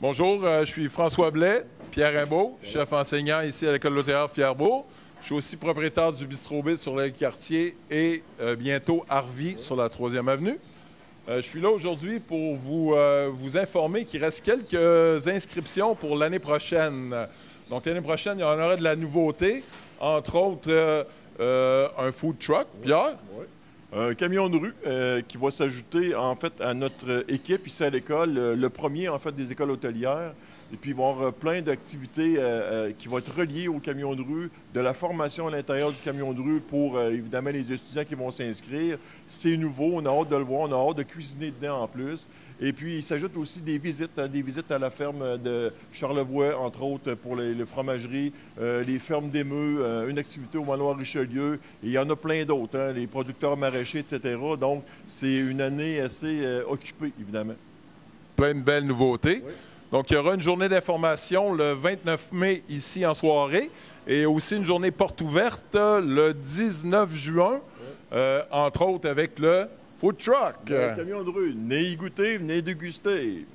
Bonjour, euh, je suis François Blais, Pierre Rimbaud, chef enseignant ici à l'École Lothaire Fierbourg. Je suis aussi propriétaire du Bistrot Bit sur le quartier et euh, bientôt Harvey sur la 3e avenue. Euh, je suis là aujourd'hui pour vous, vous informer qu'il reste quelques inscriptions pour l'année prochaine. Donc, l'année prochaine, il y en aura de la nouveauté, entre autres un food truck. Pierre? Un camion de rue euh, qui va s'ajouter en fait à notre équipe ici à l'école, euh, le premier en fait des écoles hôtelières. Et puis il va y avoir euh, plein d'activités euh, euh, qui vont être reliées au camion de rue, de la formation à l'intérieur du camion de rue pour euh, évidemment les étudiants qui vont s'inscrire. C'est nouveau, on a hâte de le voir, on a hâte de cuisiner dedans en plus. Et puis il s'ajoute aussi des visites, hein, des visites à la ferme de Charlevoix, entre autres pour les, les fromageries, euh, les fermes d'émeux, une activité au manoir Richelieu. Et il y en a plein d'autres, hein, les producteurs maraîchers, etc. Donc c'est une année assez occupée, évidemment. Plein de belles nouveautés. Donc, il y aura une journée d'information le 29 mai ici en soirée et aussi une journée porte ouverte le 19 juin, euh, entre autres avec le food truck. Le camion de rue, venez y goûter, venez déguster.